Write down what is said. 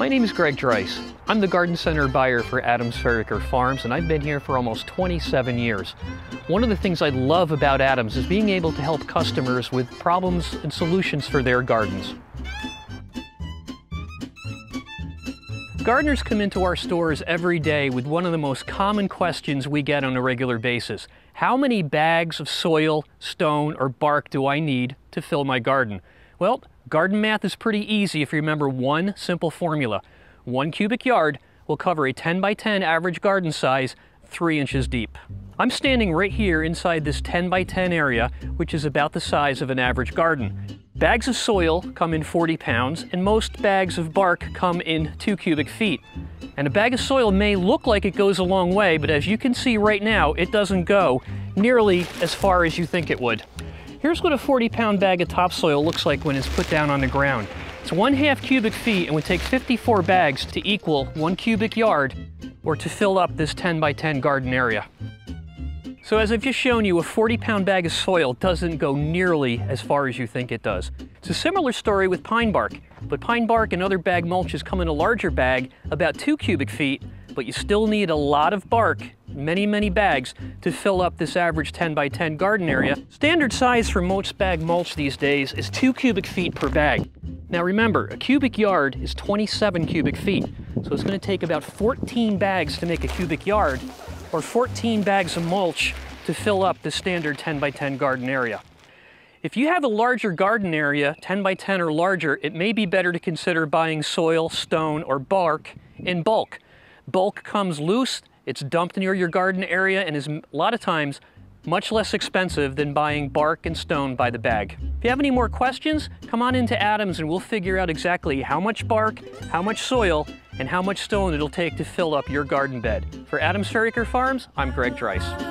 My name is Greg Dreiss. I'm the garden center buyer for Adams Fairacre Farms, and I've been here for almost 27 years. One of the things I love about Adams is being able to help customers with problems and solutions for their gardens. Gardeners come into our stores every day with one of the most common questions we get on a regular basis. How many bags of soil, stone, or bark do I need to fill my garden? Well, garden math is pretty easy if you remember one simple formula. One cubic yard will cover a 10 by 10 average garden size, three inches deep. I'm standing right here inside this 10 by 10 area, which is about the size of an average garden. Bags of soil come in 40 pounds, and most bags of bark come in 2 cubic feet. And a bag of soil may look like it goes a long way, but as you can see right now, it doesn't go nearly as far as you think it would. Here's what a 40 pound bag of topsoil looks like when it's put down on the ground. It's one half cubic feet and would take 54 bags to equal one cubic yard or to fill up this 10 by 10 garden area. So as I've just shown you, a 40 pound bag of soil doesn't go nearly as far as you think it does. It's a similar story with pine bark, but pine bark and other bag mulches come in a larger bag, about two cubic feet, but you still need a lot of bark, many, many bags, to fill up this average 10 by 10 garden area. Standard size for most bag mulch these days is two cubic feet per bag. Now remember, a cubic yard is 27 cubic feet, so it's gonna take about 14 bags to make a cubic yard, or 14 bags of mulch to fill up the standard 10 by 10 garden area. If you have a larger garden area, 10 by 10 or larger, it may be better to consider buying soil, stone, or bark in bulk. Bulk comes loose, it's dumped near your garden area, and is a lot of times much less expensive than buying bark and stone by the bag. If you have any more questions, come on into Adams and we'll figure out exactly how much bark, how much soil, and how much stone it'll take to fill up your garden bed. For Adams Fairacre Farms, I'm Greg Dreiss.